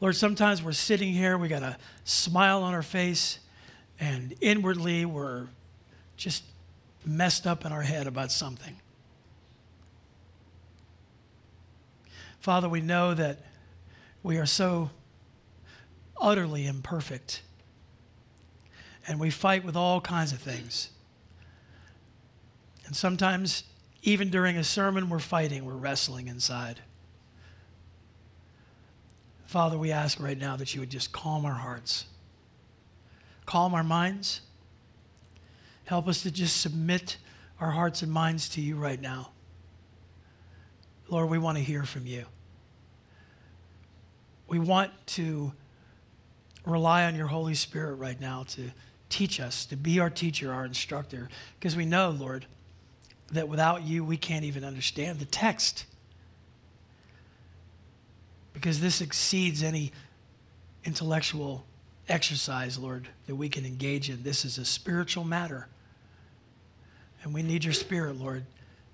Lord, sometimes we're sitting here, we got a smile on our face, and inwardly we're just messed up in our head about something. Father, we know that we are so utterly imperfect. And we fight with all kinds of things. And sometimes, even during a sermon, we're fighting, we're wrestling inside. Father, we ask right now that you would just calm our hearts, calm our minds. Help us to just submit our hearts and minds to you right now. Lord, we want to hear from you. We want to rely on your Holy Spirit right now to teach us, to be our teacher, our instructor, because we know, Lord, that without you, we can't even understand the text. Because this exceeds any intellectual exercise, Lord, that we can engage in. This is a spiritual matter. And we need your spirit, Lord,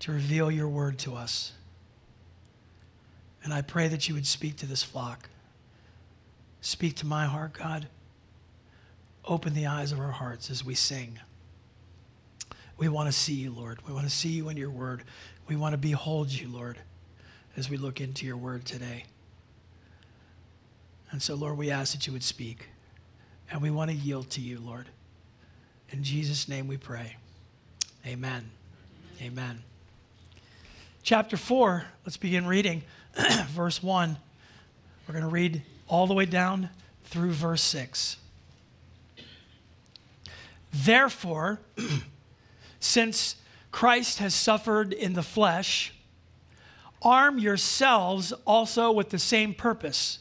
to reveal your word to us. And I pray that you would speak to this flock. Speak to my heart, God. Open the eyes of our hearts as we sing. We want to see you, Lord. We want to see you in your word. We want to behold you, Lord, as we look into your word today. And so, Lord, we ask that you would speak. And we want to yield to you, Lord. In Jesus' name we pray. Amen. Amen. Chapter 4, let's begin reading. Verse 1. We're going to read all the way down through verse 6. Therefore, since Christ has suffered in the flesh, arm yourselves also with the same purpose,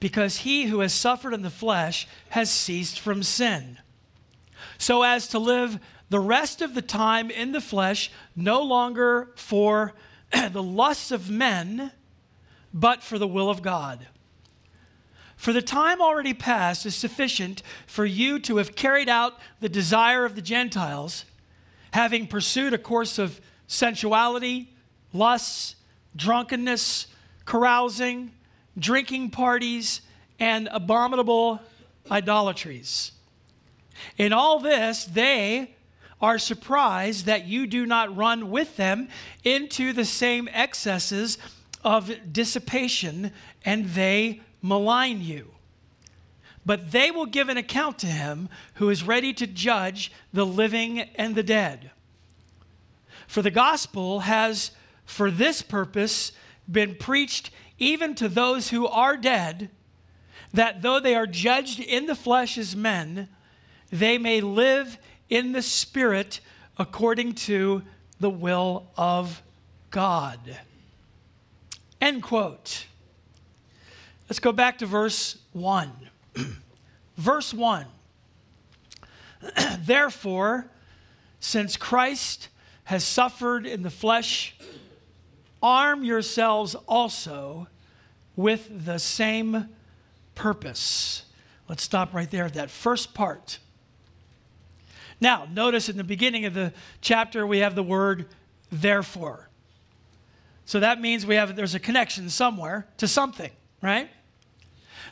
because he who has suffered in the flesh has ceased from sin, so as to live the rest of the time in the flesh no longer for the lusts of men, but for the will of God. For the time already past is sufficient for you to have carried out the desire of the Gentiles, having pursued a course of sensuality, lusts, drunkenness, carousing, drinking parties, and abominable idolatries. In all this, they are surprised that you do not run with them into the same excesses of dissipation, and they malign you. But they will give an account to him who is ready to judge the living and the dead. For the gospel has, for this purpose, been preached even to those who are dead, that though they are judged in the flesh as men, they may live in the spirit according to the will of God. End quote. Let's go back to verse 1. verse 1. Therefore, since Christ has suffered in the flesh, arm yourselves also with the same purpose. Let's stop right there at that first part. Now, notice in the beginning of the chapter we have the word therefore. So that means we have there's a connection somewhere to something, right?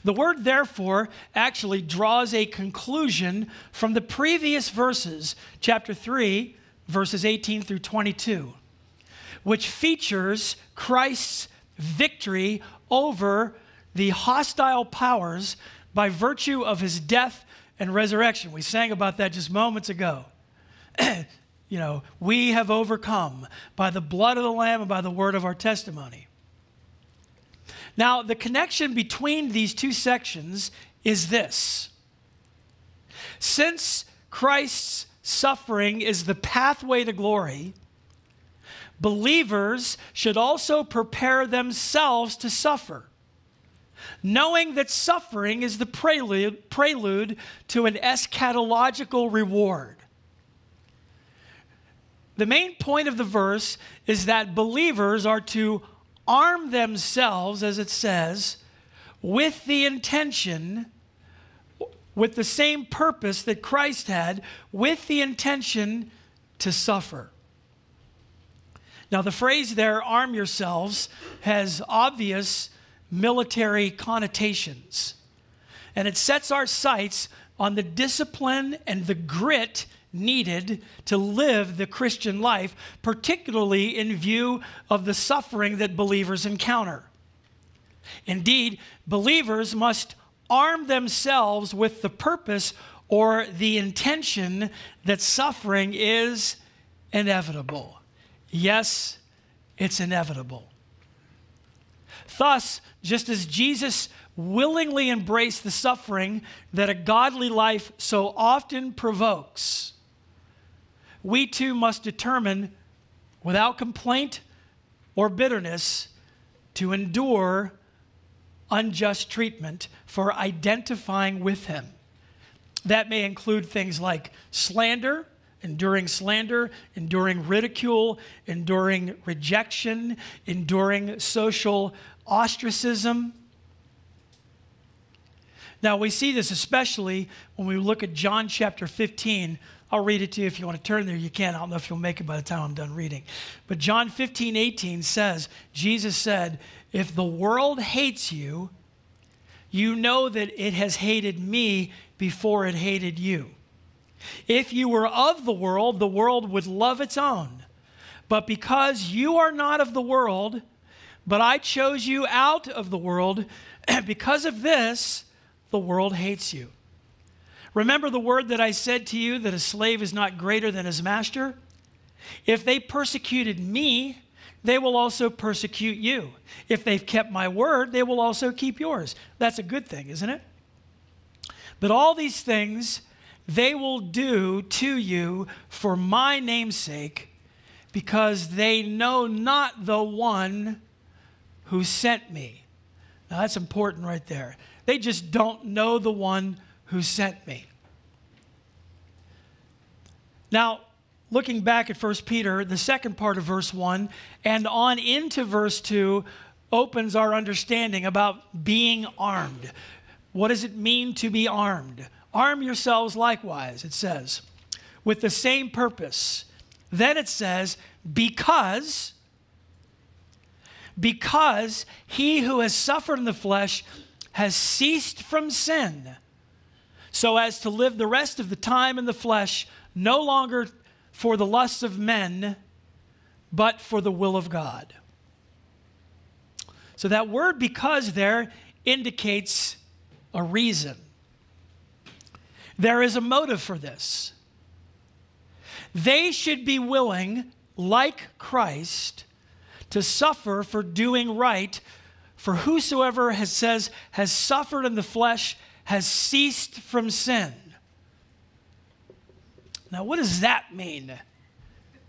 The word therefore actually draws a conclusion from the previous verses, chapter 3, verses 18 through 22, which features Christ's victory over the hostile powers by virtue of his death and resurrection. We sang about that just moments ago. you know, we have overcome by the blood of the Lamb and by the word of our testimony. Now, the connection between these two sections is this. Since Christ's suffering is the pathway to glory, believers should also prepare themselves to suffer, knowing that suffering is the prelude, prelude to an eschatological reward. The main point of the verse is that believers are to arm themselves, as it says, with the intention, with the same purpose that Christ had, with the intention to suffer. Now, the phrase there, arm yourselves, has obvious military connotations. And it sets our sights on the discipline and the grit needed to live the Christian life, particularly in view of the suffering that believers encounter. Indeed, believers must arm themselves with the purpose or the intention that suffering is inevitable. Yes, it's inevitable. Thus, just as Jesus willingly embraced the suffering that a godly life so often provokes, we too must determine without complaint or bitterness to endure unjust treatment for identifying with him. That may include things like slander, enduring slander, enduring ridicule, enduring rejection, enduring social ostracism. Now, we see this especially when we look at John chapter 15. I'll read it to you if you want to turn there. You can. I don't know if you'll make it by the time I'm done reading. But John 15, 18 says, Jesus said, If the world hates you, you know that it has hated me before it hated you. If you were of the world, the world would love its own. But because you are not of the world, but I chose you out of the world, because of this, the world hates you. Remember the word that I said to you that a slave is not greater than his master? If they persecuted me, they will also persecute you. If they've kept my word, they will also keep yours. That's a good thing, isn't it? But all these things they will do to you for my name's sake, because they know not the one who sent me. Now that's important right there. They just don't know the one who sent me. Now, looking back at 1 Peter, the second part of verse 1 and on into verse 2 opens our understanding about being armed. What does it mean to be armed? Arm yourselves likewise, it says, with the same purpose. Then it says, because because he who has suffered in the flesh has ceased from sin, so as to live the rest of the time in the flesh, no longer for the lusts of men, but for the will of God. So that word because there indicates a reason. There is a motive for this. They should be willing, like Christ, to suffer for doing right, for whosoever has says has suffered in the flesh has ceased from sin. Now, what does that mean?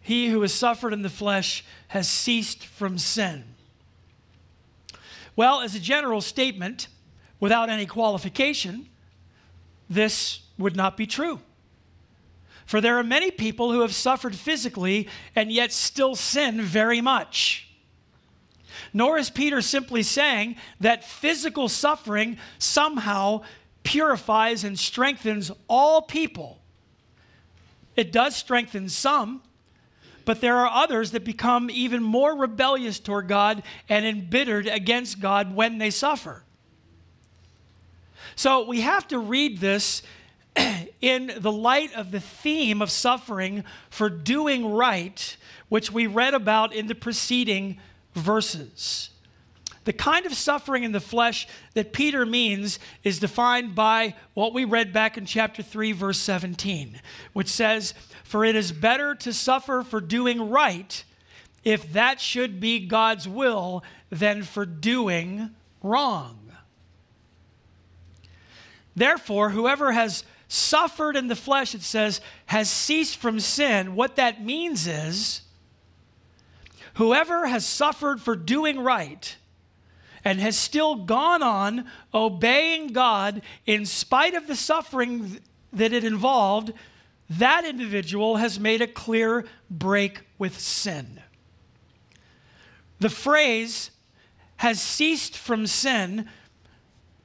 He who has suffered in the flesh has ceased from sin. Well, as a general statement, without any qualification, this would not be true. For there are many people who have suffered physically and yet still sin very much. Nor is Peter simply saying that physical suffering somehow purifies and strengthens all people. It does strengthen some, but there are others that become even more rebellious toward God and embittered against God when they suffer. So we have to read this in the light of the theme of suffering for doing right, which we read about in the preceding verses. The kind of suffering in the flesh that Peter means is defined by what we read back in chapter 3, verse 17, which says, For it is better to suffer for doing right, if that should be God's will, than for doing wrong. Therefore, whoever has suffered in the flesh, it says, has ceased from sin. What that means is whoever has suffered for doing right and has still gone on obeying God in spite of the suffering that it involved, that individual has made a clear break with sin. The phrase has ceased from sin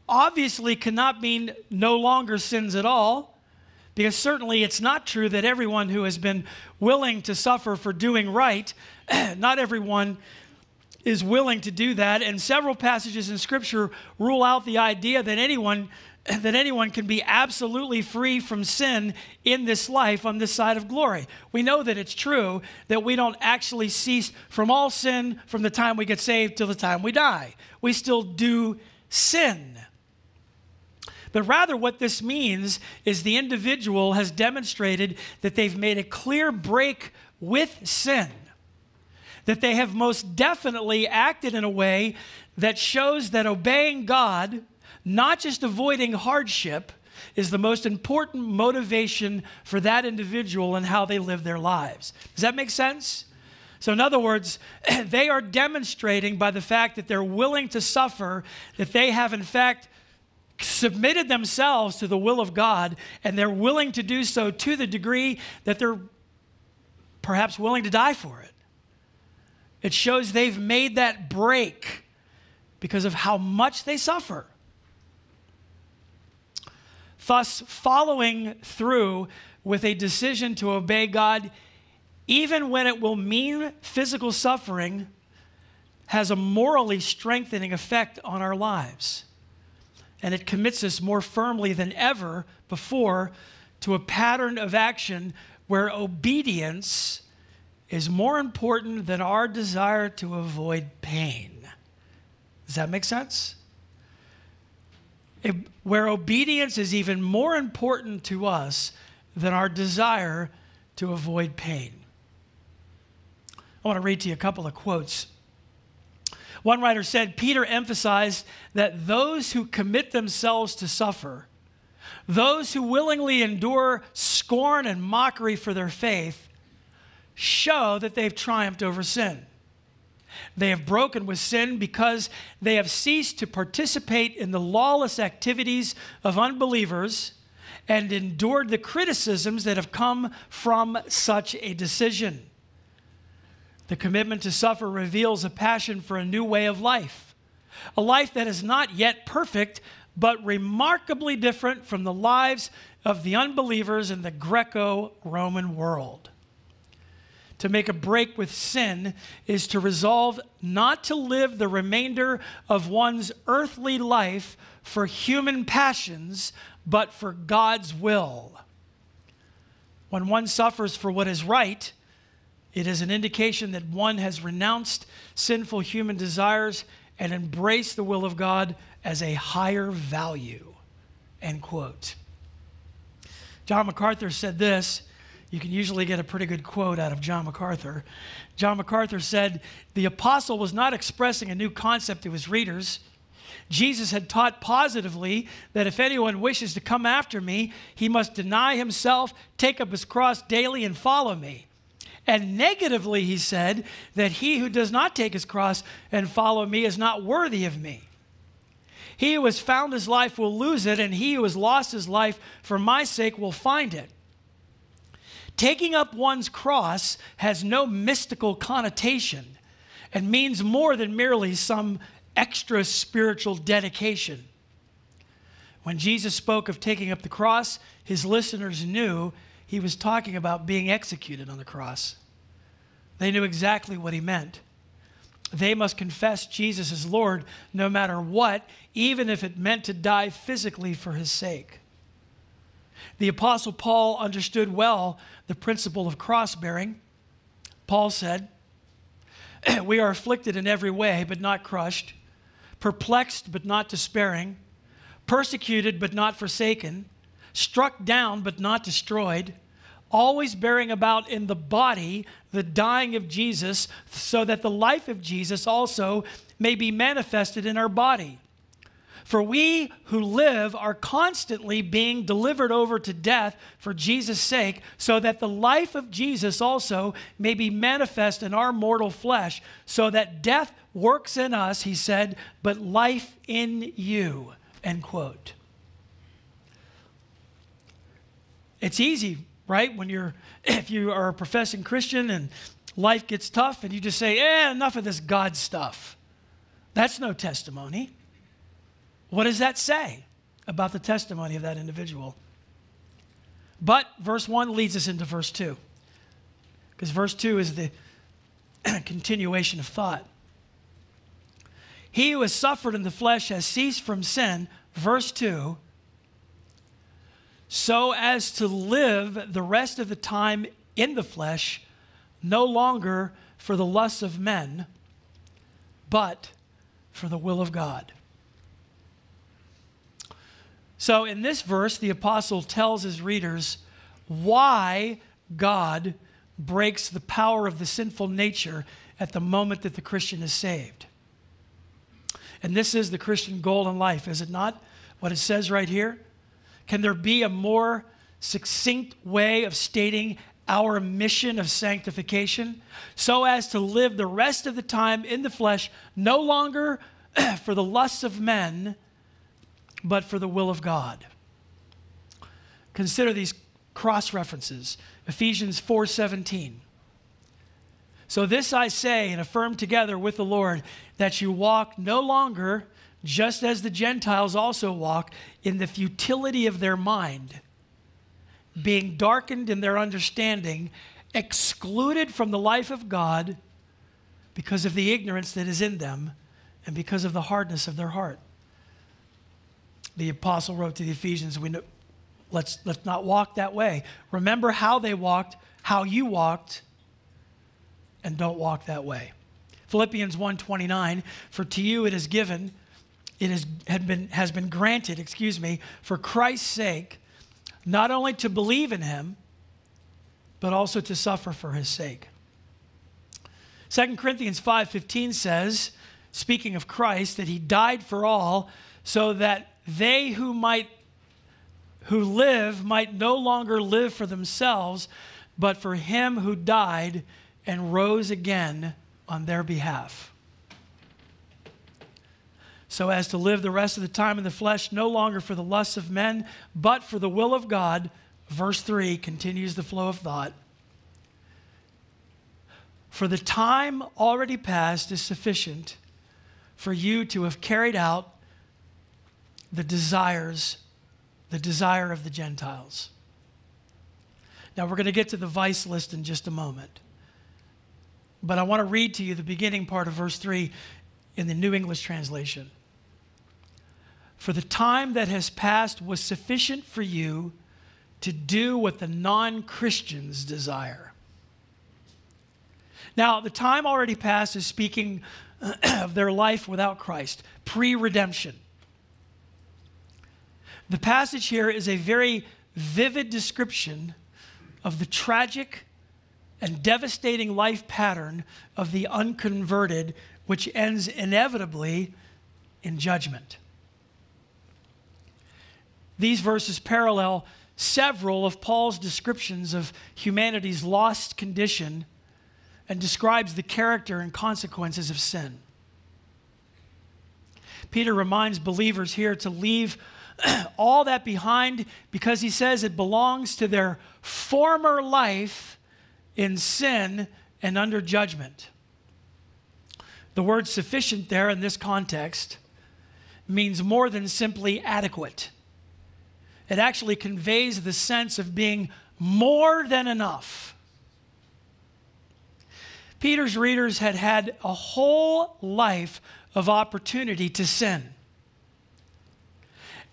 obviously cannot mean no longer sins at all, because certainly it's not true that everyone who has been willing to suffer for doing right, not everyone is willing to do that, and several passages in Scripture rule out the idea that anyone that anyone can be absolutely free from sin in this life on this side of glory. We know that it's true that we don't actually cease from all sin from the time we get saved till the time we die. We still do sin. But rather, what this means is the individual has demonstrated that they've made a clear break with sin that they have most definitely acted in a way that shows that obeying God, not just avoiding hardship, is the most important motivation for that individual and how they live their lives. Does that make sense? So, in other words, they are demonstrating by the fact that they're willing to suffer that they have, in fact, submitted themselves to the will of God, and they're willing to do so to the degree that they're perhaps willing to die for it. It shows they've made that break because of how much they suffer. Thus, following through with a decision to obey God, even when it will mean physical suffering, has a morally strengthening effect on our lives. And it commits us more firmly than ever before to a pattern of action where obedience is more important than our desire to avoid pain. Does that make sense? It, where obedience is even more important to us than our desire to avoid pain. I want to read to you a couple of quotes. One writer said Peter emphasized that those who commit themselves to suffer, those who willingly endure scorn and mockery for their faith, show that they've triumphed over sin. They have broken with sin because they have ceased to participate in the lawless activities of unbelievers and endured the criticisms that have come from such a decision. The commitment to suffer reveals a passion for a new way of life, a life that is not yet perfect, but remarkably different from the lives of the unbelievers in the Greco Roman world to make a break with sin is to resolve not to live the remainder of one's earthly life for human passions, but for God's will. When one suffers for what is right, it is an indication that one has renounced sinful human desires and embraced the will of God as a higher value. End quote. John MacArthur said this you can usually get a pretty good quote out of John MacArthur. John MacArthur said, The apostle was not expressing a new concept to his readers. Jesus had taught positively that if anyone wishes to come after me, he must deny himself, take up his cross daily, and follow me. And negatively, he said that he who does not take his cross and follow me is not worthy of me. He who has found his life will lose it, and he who has lost his life for my sake will find it. Taking up one's cross has no mystical connotation and means more than merely some extra spiritual dedication. When Jesus spoke of taking up the cross, his listeners knew he was talking about being executed on the cross. They knew exactly what he meant. They must confess Jesus as Lord no matter what, even if it meant to die physically for his sake. The Apostle Paul understood well the principle of cross bearing. Paul said, We are afflicted in every way, but not crushed, perplexed, but not despairing, persecuted, but not forsaken, struck down, but not destroyed, always bearing about in the body the dying of Jesus, so that the life of Jesus also may be manifested in our body. For we who live are constantly being delivered over to death for Jesus' sake, so that the life of Jesus also may be manifest in our mortal flesh, so that death works in us, he said, but life in you. End quote. It's easy, right? When you're, if you are a professing Christian and life gets tough and you just say, eh, enough of this God stuff. That's no testimony. What does that say about the testimony of that individual? But verse 1 leads us into verse 2, because verse 2 is the continuation of thought. He who has suffered in the flesh has ceased from sin, verse 2, so as to live the rest of the time in the flesh, no longer for the lusts of men, but for the will of God. So, in this verse, the apostle tells his readers why God breaks the power of the sinful nature at the moment that the Christian is saved. And this is the Christian goal in life, is it not? What it says right here? Can there be a more succinct way of stating our mission of sanctification so as to live the rest of the time in the flesh, no longer for the lusts of men, but for the will of God? Consider these cross references. Ephesians 4:17. So this I say and affirm together with the Lord that you walk no longer just as the Gentiles also walk in the futility of their mind, being darkened in their understanding, excluded from the life of God because of the ignorance that is in them and because of the hardness of their heart. The apostle wrote to the Ephesians, we know, let's, let's not walk that way. Remember how they walked, how you walked and don't walk that way. Philippians 1:29 for to you it is given it had been, has been granted, excuse me, for Christ's sake, not only to believe in him, but also to suffer for his sake. 2 Corinthians 5:15 says, speaking of Christ, that he died for all so that they who might who live might no longer live for themselves, but for him who died and rose again on their behalf. So as to live the rest of the time in the flesh, no longer for the lusts of men, but for the will of God. Verse 3 continues the flow of thought. For the time already past is sufficient for you to have carried out the desires, the desire of the Gentiles. Now, we're going to get to the vice list in just a moment. But I want to read to you the beginning part of verse 3 in the New English translation. For the time that has passed was sufficient for you to do what the non Christians desire. Now, the time already past is speaking of their life without Christ, pre redemption. The passage here is a very vivid description of the tragic and devastating life pattern of the unconverted, which ends inevitably in judgment. These verses parallel several of Paul's descriptions of humanity's lost condition and describes the character and consequences of sin. Peter reminds believers here to leave all that behind because he says it belongs to their former life in sin and under judgment. The word sufficient there in this context means more than simply adequate. It actually conveys the sense of being more than enough. Peter's readers had had a whole life of opportunity to sin.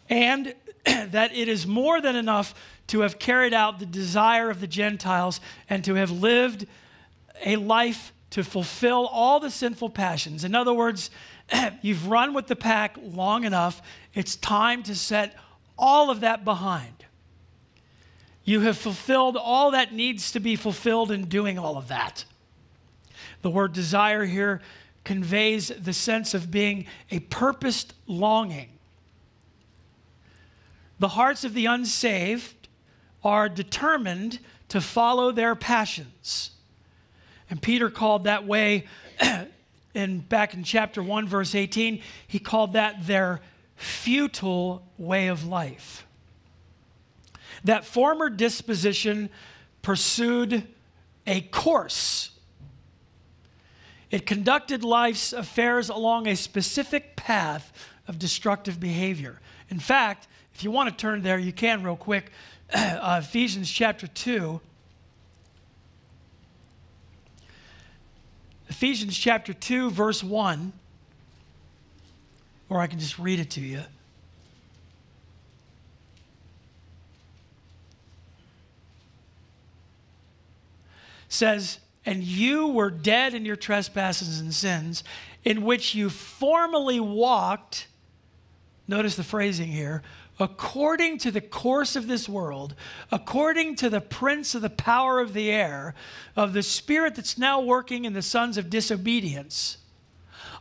And that it is more than enough to have carried out the desire of the Gentiles and to have lived a life to fulfill all the sinful passions. In other words, you've run with the pack long enough. It's time to set all of that behind. You have fulfilled all that needs to be fulfilled in doing all of that. The word desire here conveys the sense of being a purposed longing. The hearts of the unsaved are determined to follow their passions. And Peter called that way, in, back in chapter 1, verse 18, he called that their futile way of life. That former disposition pursued a course. It conducted life's affairs along a specific path of destructive behavior. In fact, if you want to turn there, you can real quick uh, Ephesians chapter 2. Ephesians chapter 2, verse 1. Or I can just read it to you. Says, and you were dead in your trespasses and sins, in which you formerly walked. Notice the phrasing here according to the course of this world, according to the prince of the power of the air, of the spirit that's now working in the sons of disobedience.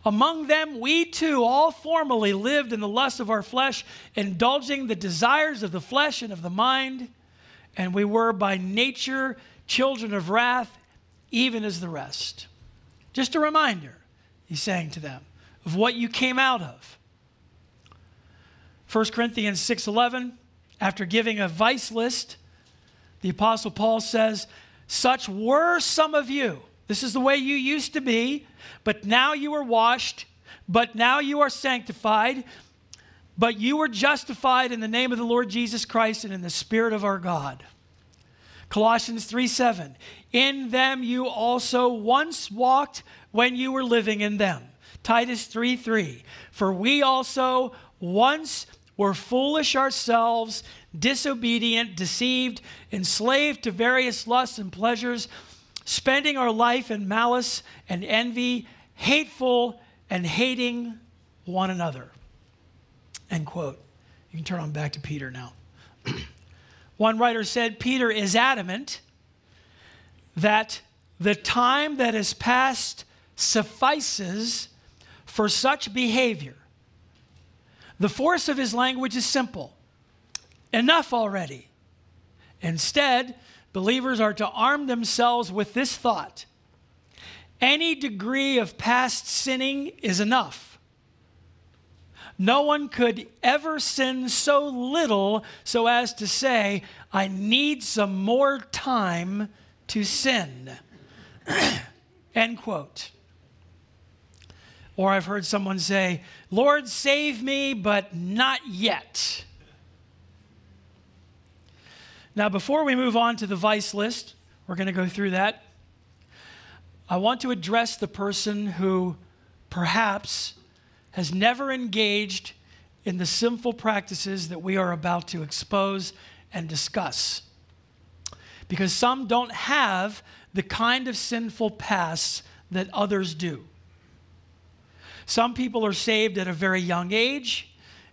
Among them, we too all formerly lived in the lust of our flesh, indulging the desires of the flesh and of the mind, and we were by nature children of wrath, even as the rest. Just a reminder, he's saying to them, of what you came out of. 1 Corinthians 6:11 after giving a vice list the apostle Paul says such were some of you this is the way you used to be but now you are washed but now you are sanctified but you were justified in the name of the Lord Jesus Christ and in the spirit of our God Colossians 3 7. In them you also once walked when you were living in them. Titus 3 3. For we also once were foolish ourselves, disobedient, deceived, enslaved to various lusts and pleasures, spending our life in malice and envy, hateful and hating one another. End quote. You can turn on back to Peter now. one writer said Peter is adamant that the time that has passed suffices for such behavior the force of his language is simple enough already. Instead, believers are to arm themselves with this thought any degree of past sinning is enough. No one could ever sin so little so as to say, I need some more time to sin. End quote. Or I've heard someone say, Lord, save me, but not yet. Now, before we move on to the vice list, we're going to go through that. I want to address the person who perhaps has never engaged in the sinful practices that we are about to expose and discuss. Because some don't have the kind of sinful pasts that others do. Some people are saved at a very young age,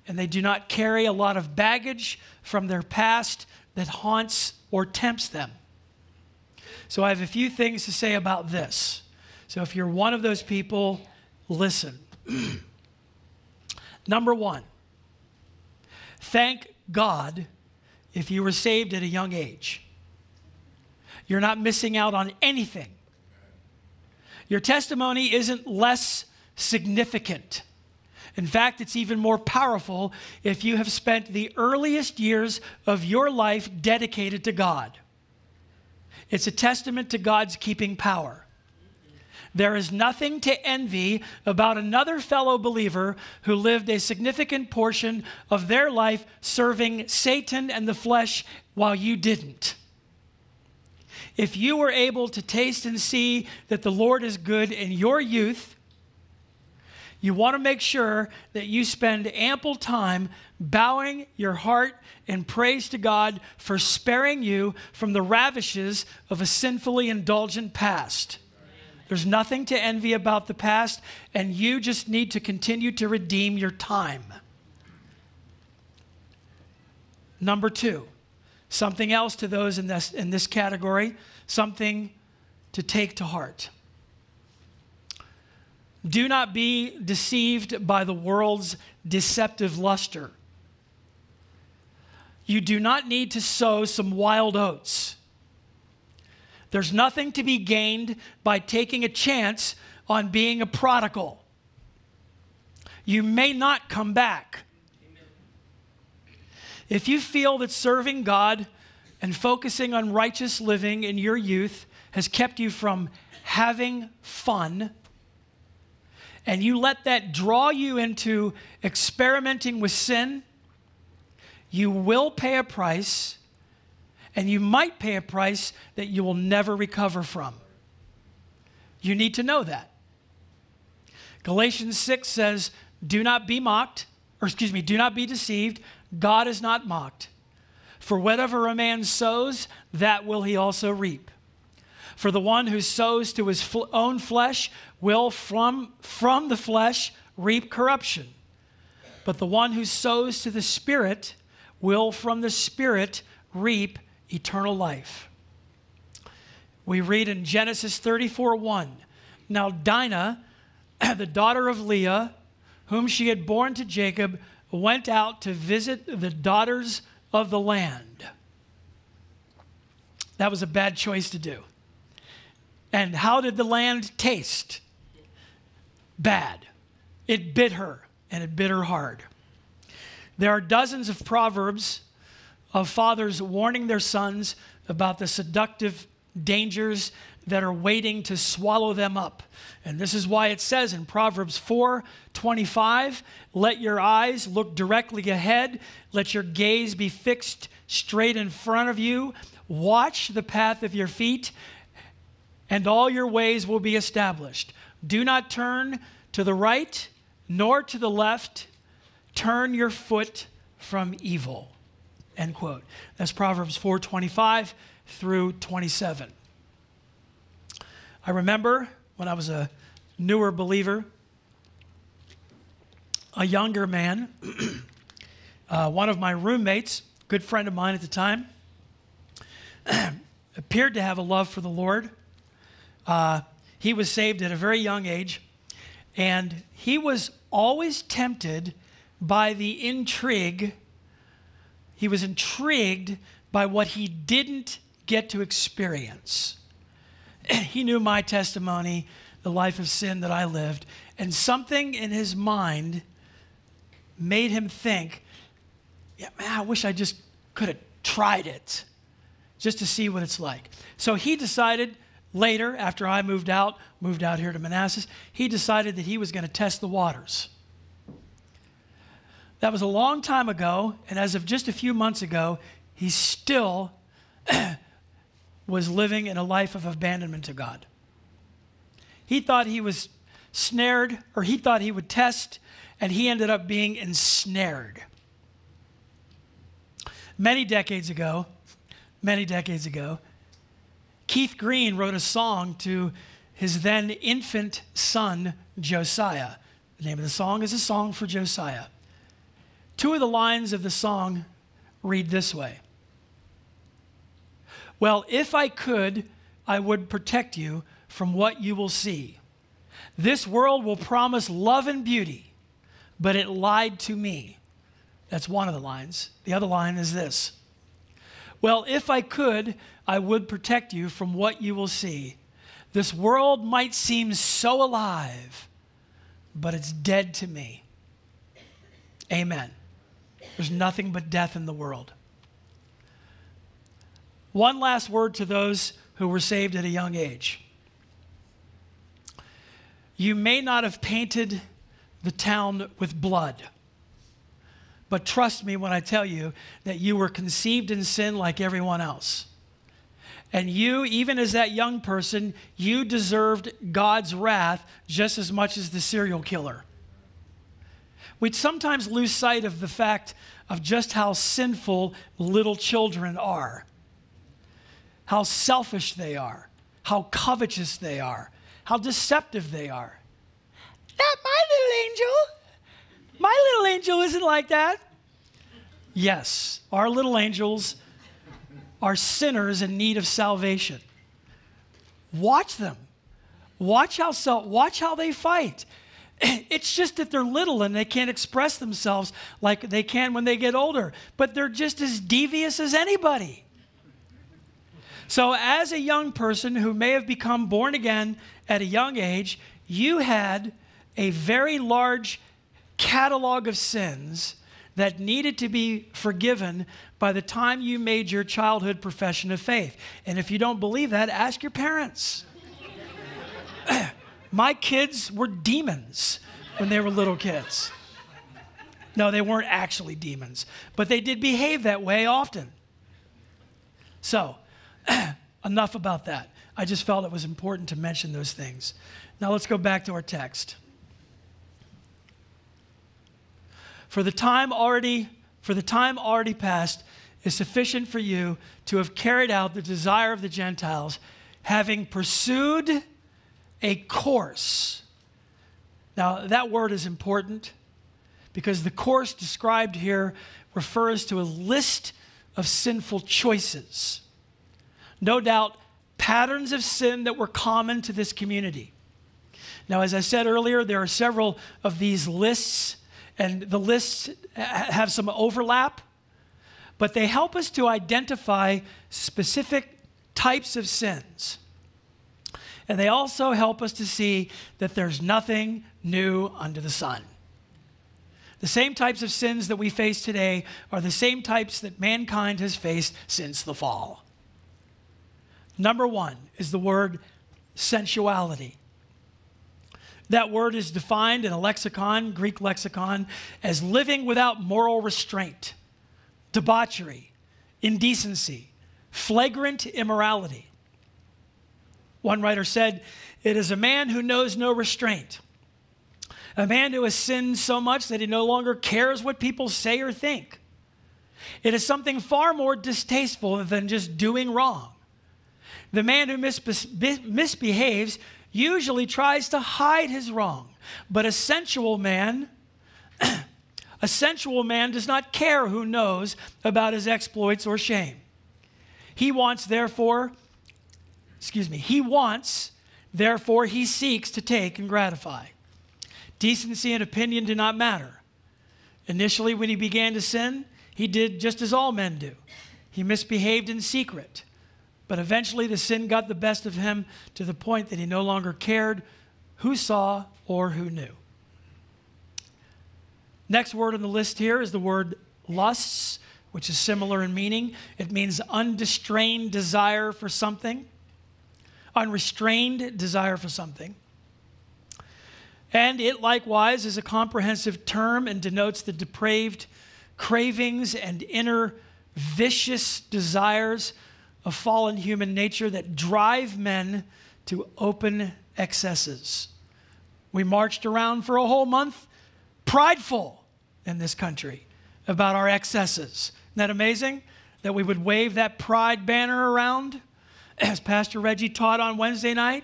and they do not carry a lot of baggage from their past that haunts or tempts them. So I have a few things to say about this. So if you're one of those people, listen. Number one, thank God if you were saved at a young age. You're not missing out on anything. Your testimony isn't less significant. In fact, it's even more powerful if you have spent the earliest years of your life dedicated to God. It's a testament to God's keeping power. There is nothing to envy about another fellow believer who lived a significant portion of their life serving Satan and the flesh while you didn't. If you were able to taste and see that the Lord is good in your youth, you want to make sure that you spend ample time bowing your heart in praise to God for sparing you from the ravishes of a sinfully indulgent past. There's nothing to envy about the past, and you just need to continue to redeem your time. Number two, something else to those in this, in this category, something to take to heart. Do not be deceived by the world's deceptive luster. You do not need to sow some wild oats. There's nothing to be gained by taking a chance on being a prodigal. You may not come back. If you feel that serving God and focusing on righteous living in your youth has kept you from having fun, and you let that draw you into experimenting with sin, you will pay a price, and you might pay a price that you will never recover from. You need to know that. Galatians 6 says, do not be mocked, or excuse me, do not be deceived. God is not mocked. For whatever a man sows, that will he also reap. For the one who sows to his fl- own flesh will from, from the flesh reap corruption. But the one who sows to the Spirit will from the Spirit reap eternal life. We read in Genesis 34 1. Now, Dinah, the daughter of Leah, whom she had borne to Jacob, went out to visit the daughters of the land. That was a bad choice to do. And how did the land taste? Bad. It bit her, and it bit her hard. There are dozens of proverbs of fathers warning their sons about the seductive dangers that are waiting to swallow them up. And this is why it says in Proverbs 4 25, let your eyes look directly ahead, let your gaze be fixed straight in front of you, watch the path of your feet, and all your ways will be established. Do not turn to the right nor to the left, turn your foot from evil. End quote. That's Proverbs 4:25 through 27. I remember when I was a newer believer, a younger man, uh, one of my roommates, good friend of mine at the time, appeared to have a love for the Lord. Uh, he was saved at a very young age, and he was always tempted by the intrigue. He was intrigued by what he didn't get to experience. he knew my testimony, the life of sin that I lived, and something in his mind made him think, yeah, man, I wish I just could have tried it just to see what it's like. So he decided later, after I moved out, moved out here to Manassas, he decided that he was going to test the waters. That was a long time ago, and as of just a few months ago, he still was living in a life of abandonment to God. He thought he was snared, or he thought he would test, and he ended up being ensnared. Many decades ago, many decades ago, Keith Green wrote a song to his then infant son, Josiah. The name of the song is a song for Josiah. Two of the lines of the song read this way well, if I could, I would protect you from what you will see. This world will promise love and beauty, but it lied to me. That's one of the lines. The other line is this Well, if I could, I would protect you from what you will see. This world might seem so alive, but it's dead to me. Amen. There's nothing but death in the world. One last word to those who were saved at a young age. You may not have painted the town with blood, but trust me when I tell you that you were conceived in sin like everyone else. And you, even as that young person, you deserved God's wrath just as much as the serial killer. We'd sometimes lose sight of the fact of just how sinful little children are how selfish they are, how covetous they are, how deceptive they are. Not my little angel. My little angel isn't like that. Yes, our little angels are sinners in need of salvation. Watch them. Watch how, watch how they fight. It's just that they're little and they can't express themselves like they can when they get older, but they're just as devious as anybody. So, as a young person who may have become born again at a young age, you had a very large catalog of sins that needed to be forgiven by the time you made your childhood profession of faith. And if you don't believe that, ask your parents. My kids were demons when they were little kids. No, they weren't actually demons, but they did behave that way often. So, enough about that. I just felt it was important to mention those things. Now let's go back to our text. For the time already, for the time already past is sufficient for you to have carried out the desire of the Gentiles, having pursued a course. Now, that word is important because the course described here refers to a list of sinful choices. No doubt, patterns of sin that were common to this community. Now, as I said earlier, there are several of these lists, and the lists have some overlap, but they help us to identify specific types of sins. And they also help us to see that there's nothing new under the sun. The same types of sins that we face today are the same types that mankind has faced since the fall. Number one is the word sensuality. That word is defined in a lexicon, Greek lexicon, as living without moral restraint, debauchery, indecency, flagrant immorality. One writer said, It is a man who knows no restraint, a man who has sinned so much that he no longer cares what people say or think. It is something far more distasteful than just doing wrong. The man who misbe- misbehaves usually tries to hide his wrong, but a sensual man a sensual man does not care who knows about his exploits or shame. He wants therefore excuse me, he wants, therefore he seeks to take and gratify. Decency and opinion do not matter. Initially, when he began to sin, he did just as all men do. He misbehaved in secret. But eventually, the sin got the best of him to the point that he no longer cared who saw or who knew. Next word on the list here is the word lusts, which is similar in meaning. It means undistrained desire for something unrestrained desire for something. And it likewise is a comprehensive term and denotes the depraved cravings and inner vicious desires of fallen human nature that drive men to open excesses. We marched around for a whole month prideful in this country about our excesses. Isn't that amazing? That we would wave that pride banner around? as Pastor Reggie taught on Wednesday night,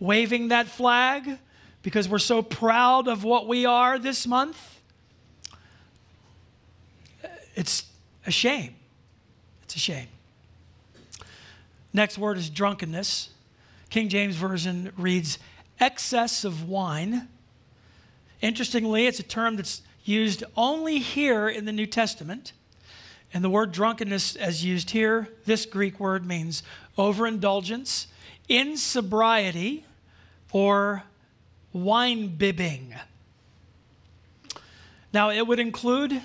waving that flag because we're so proud of what we are this month. It's a shame. It's a shame. Next word is drunkenness. King James Version reads excess of wine. Interestingly, it's a term that's used only here in the New Testament. And the word drunkenness, as used here, this Greek word means overindulgence, insobriety, or wine bibbing. Now, it would include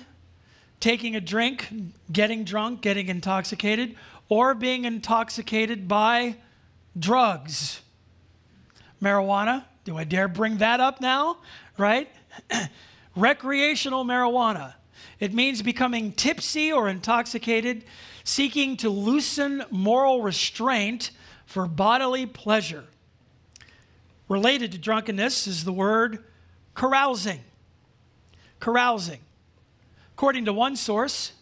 taking a drink, getting drunk, getting intoxicated, or being intoxicated by drugs. Marijuana, do I dare bring that up now? Right? Recreational marijuana. It means becoming tipsy or intoxicated, seeking to loosen moral restraint for bodily pleasure. Related to drunkenness is the word carousing. Carousing. According to one source,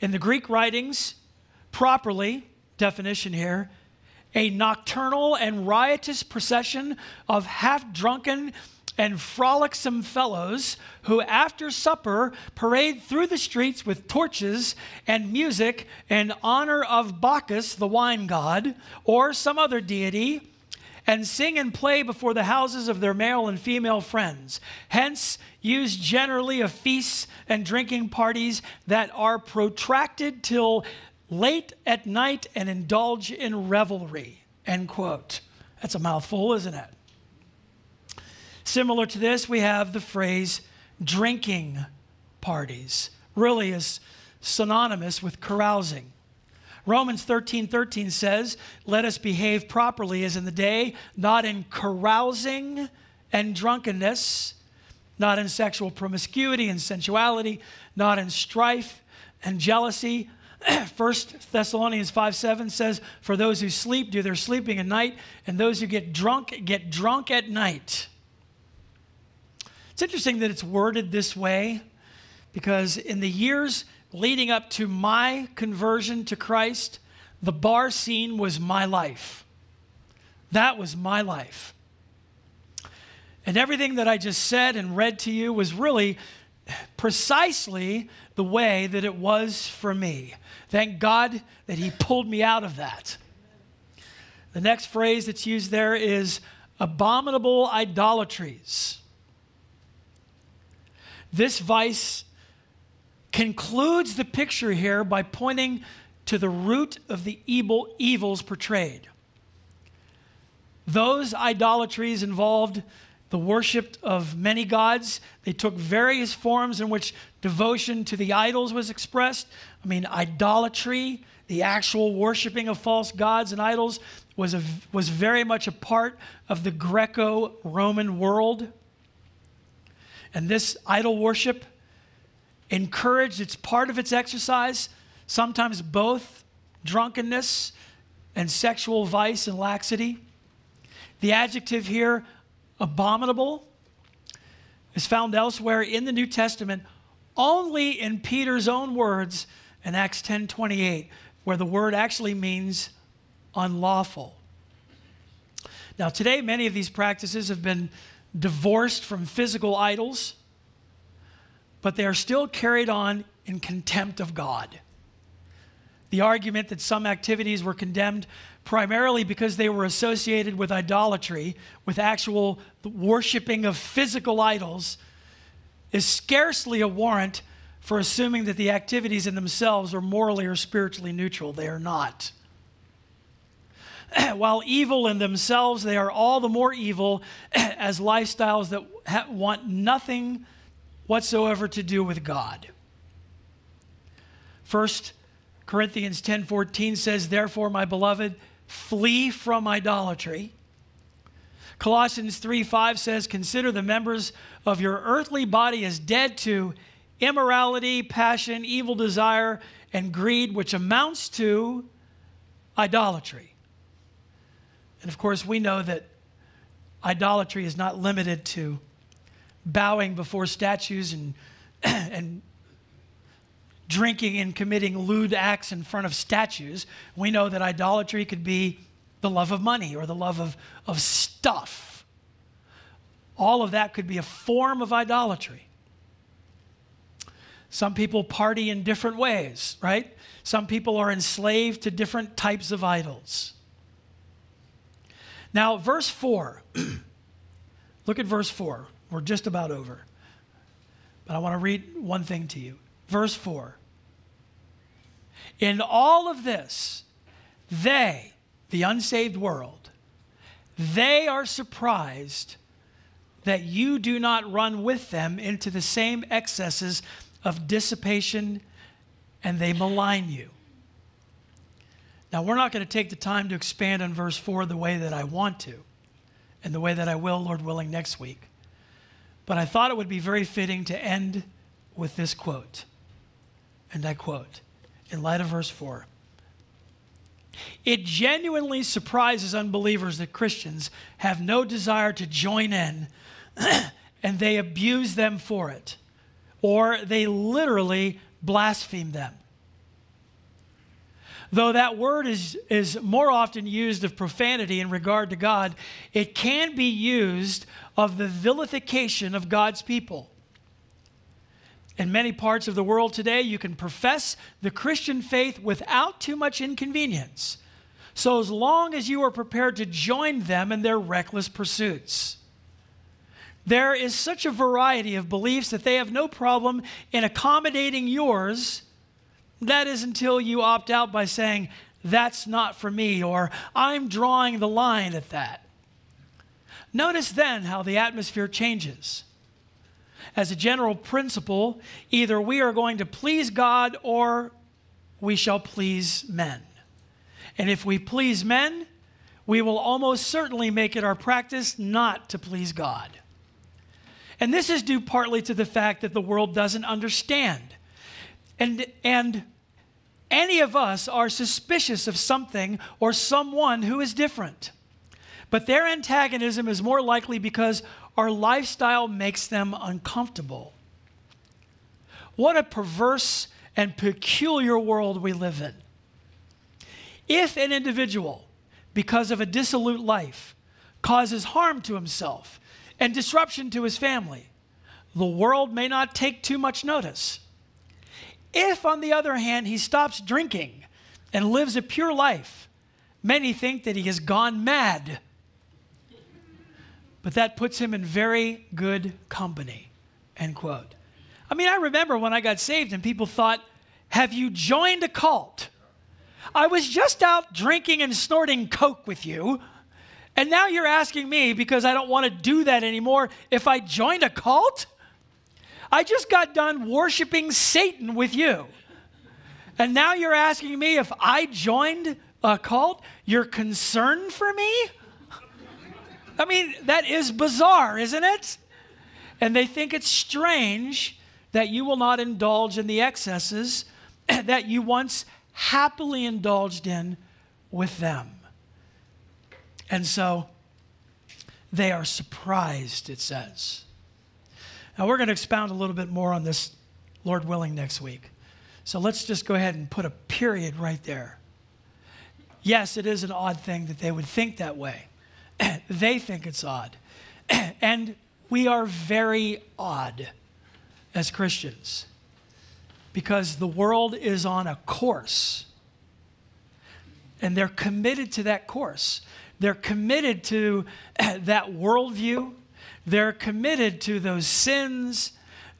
in the Greek writings, properly, definition here, a nocturnal and riotous procession of half drunken and frolicsome fellows who, after supper, parade through the streets with torches and music in honor of Bacchus, the wine god, or some other deity, and sing and play before the houses of their male and female friends. Hence, used generally of feasts and drinking parties that are protracted till late at night and indulge in revelry. End quote. That's a mouthful, isn't it? Similar to this, we have the phrase drinking parties, really is synonymous with carousing. Romans 13 13 says, Let us behave properly as in the day, not in carousing and drunkenness, not in sexual promiscuity and sensuality, not in strife and jealousy. 1 Thessalonians 5 7 says, For those who sleep do their sleeping at night, and those who get drunk get drunk at night. It's interesting that it's worded this way because in the years leading up to my conversion to Christ, the bar scene was my life. That was my life. And everything that I just said and read to you was really precisely the way that it was for me. Thank God that He pulled me out of that. The next phrase that's used there is abominable idolatries. This vice concludes the picture here by pointing to the root of the evil evils portrayed. Those idolatries involved the worship of many gods. They took various forms in which devotion to the idols was expressed. I mean, idolatry, the actual worshiping of false gods and idols, was, a, was very much a part of the Greco Roman world. And this idol worship encouraged, it's part of its exercise, sometimes both drunkenness and sexual vice and laxity. The adjective here, abominable, is found elsewhere in the New Testament only in Peter's own words in Acts 10:28 where the word actually means unlawful. Now today many of these practices have been divorced from physical idols but they are still carried on in contempt of God. The argument that some activities were condemned primarily because they were associated with idolatry, with actual worshiping of physical idols, is scarcely a warrant for assuming that the activities in themselves are morally or spiritually neutral. They are not. While evil in themselves, they are all the more evil as lifestyles that want nothing whatsoever to do with God. First Corinthians 10:14 says, "Therefore, my beloved, flee from idolatry." Colossians 3:5 says, "Consider the members of your earthly body as dead to immorality, passion, evil desire, and greed, which amounts to idolatry." And of course, we know that idolatry is not limited to bowing before statues and, and drinking and committing lewd acts in front of statues. We know that idolatry could be the love of money or the love of, of stuff. All of that could be a form of idolatry. Some people party in different ways, right? Some people are enslaved to different types of idols. Now, verse 4. Look at verse 4. We're just about over. But I want to read one thing to you. Verse 4. In all of this, they, the unsaved world, they are surprised that you do not run with them into the same excesses of dissipation and they malign you. Now, we're not going to take the time to expand on verse 4 the way that I want to and the way that I will, Lord willing, next week. But I thought it would be very fitting to end with this quote. And I quote, in light of verse 4 It genuinely surprises unbelievers that Christians have no desire to join in and they abuse them for it, or they literally blaspheme them. Though that word is, is more often used of profanity in regard to God, it can be used of the vilification of God's people. In many parts of the world today, you can profess the Christian faith without too much inconvenience, so as long as you are prepared to join them in their reckless pursuits. There is such a variety of beliefs that they have no problem in accommodating yours that is until you opt out by saying, that's not for me, or I'm drawing the line at that. Notice then how the atmosphere changes. As a general principle, either we are going to please God or we shall please men. And if we please men, we will almost certainly make it our practice not to please God. And this is due partly to the fact that the world doesn't understand and, and any of us are suspicious of something or someone who is different. But their antagonism is more likely because our lifestyle makes them uncomfortable. What a perverse and peculiar world we live in. If an individual, because of a dissolute life, causes harm to himself and disruption to his family, the world may not take too much notice. If, on the other hand, he stops drinking and lives a pure life, many think that he has gone mad. But that puts him in very good company. End quote. I mean, I remember when I got saved and people thought, Have you joined a cult? I was just out drinking and snorting Coke with you. And now you're asking me, because I don't want to do that anymore, if I joined a cult? I just got done worshiping Satan with you. And now you're asking me if I joined a cult? You're concerned for me? I mean, that is bizarre, isn't it? And they think it's strange that you will not indulge in the excesses that you once happily indulged in with them. And so they are surprised, it says. Now, we're going to expound a little bit more on this, Lord willing, next week. So let's just go ahead and put a period right there. Yes, it is an odd thing that they would think that way. they think it's odd. and we are very odd as Christians because the world is on a course and they're committed to that course. They're committed to eh, that worldview. They're committed to those sins.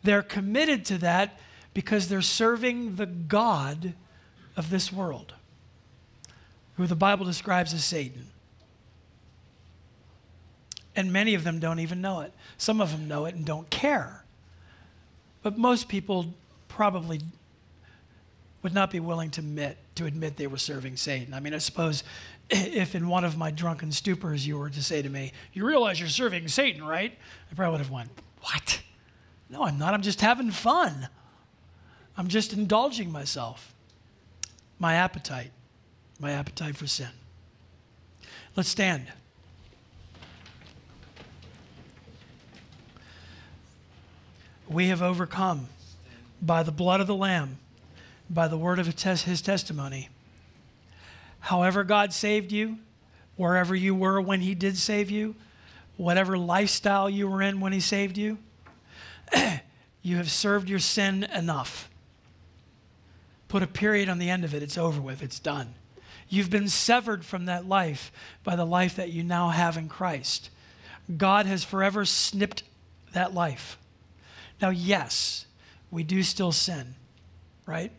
They're committed to that because they're serving the God of this world, who the Bible describes as Satan. And many of them don't even know it. Some of them know it and don't care. But most people probably would not be willing to admit, to admit they were serving Satan. I mean, I suppose if in one of my drunken stupors you were to say to me, You realize you're serving Satan, right? I probably would have went, What? No, I'm not. I'm just having fun. I'm just indulging myself. My appetite, my appetite for sin. Let's stand. We have overcome by the blood of the Lamb, by the word of his testimony however God saved you, wherever you were when He did save you, whatever lifestyle you were in when He saved you, you have served your sin enough. Put a period on the end of it. It's over with. It's done. You've been severed from that life by the life that you now have in Christ. God has forever snipped that life. Now, yes, we do still sin, right?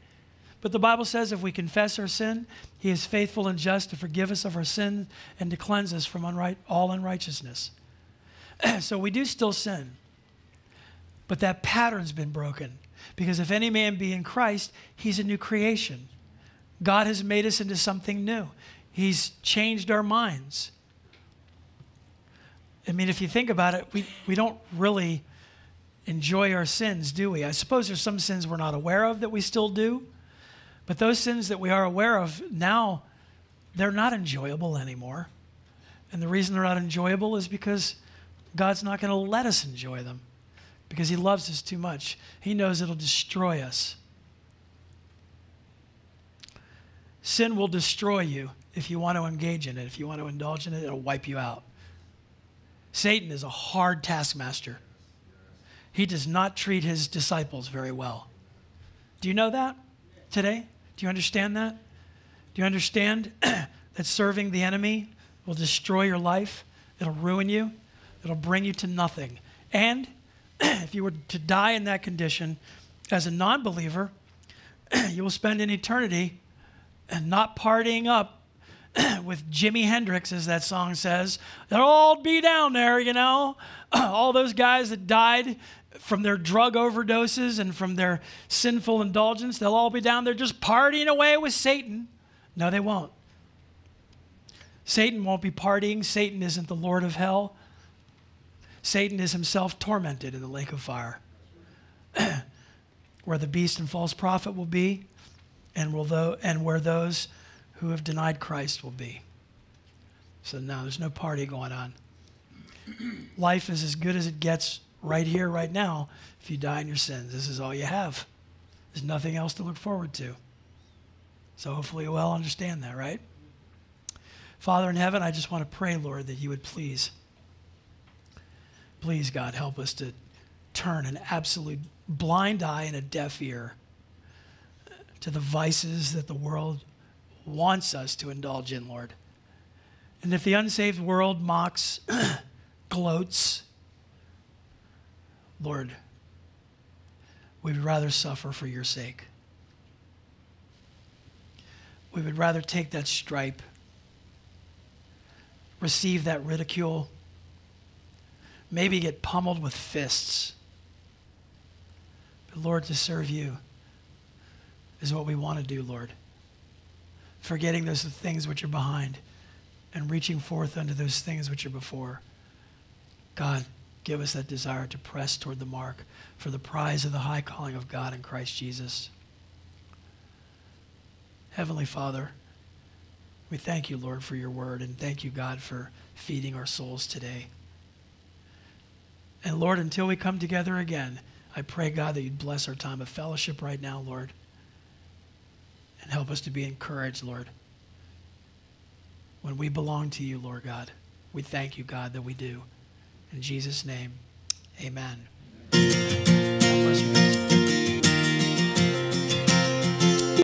But the Bible says if we confess our sin, He is faithful and just to forgive us of our sin and to cleanse us from unright, all unrighteousness. so we do still sin. But that pattern's been broken. Because if any man be in Christ, he's a new creation. God has made us into something new, He's changed our minds. I mean, if you think about it, we, we don't really enjoy our sins, do we? I suppose there's some sins we're not aware of that we still do. But those sins that we are aware of now, they're not enjoyable anymore. And the reason they're not enjoyable is because God's not going to let us enjoy them because He loves us too much. He knows it'll destroy us. Sin will destroy you if you want to engage in it. If you want to indulge in it, it'll wipe you out. Satan is a hard taskmaster. He does not treat his disciples very well. Do you know that today? Do you understand that? Do you understand that serving the enemy will destroy your life? It'll ruin you. It'll bring you to nothing. And if you were to die in that condition as a non believer, you will spend an eternity and not partying up with Jimi Hendrix, as that song says. They'll all be down there, you know. all those guys that died from their drug overdoses and from their sinful indulgence. They'll all be down there just partying away with Satan. No, they won't. Satan won't be partying. Satan isn't the Lord of hell. Satan is himself tormented in the lake of fire, where the beast and false prophet will be, and, will tho- and where those who have denied Christ will be. So, no, there's no party going on. Life is as good as it gets right here, right now, if you die in your sins. This is all you have. There's nothing else to look forward to. So hopefully we'll all understand that, right? Father in heaven, I just want to pray, Lord, that you would please, please, God, help us to turn an absolute blind eye and a deaf ear to the vices that the world wants us to indulge in, Lord. And if the unsaved world mocks, gloats, Lord, we would rather suffer for your sake. We would rather take that stripe, receive that ridicule, maybe get pummeled with fists. But Lord, to serve you is what we want to do, Lord. Forgetting those things which are behind and reaching forth unto those things which are before. God, give us that desire to press toward the mark for the prize of the high calling of God in Christ Jesus. Heavenly Father, we thank you, Lord, for your word, and thank you, God, for feeding our souls today. And Lord, until we come together again, I pray, God, that you'd bless our time of fellowship right now, Lord, and help us to be encouraged, Lord. When we belong to you, Lord God, we thank you, God, that we do. In Jesus' name, amen. God bless you guys.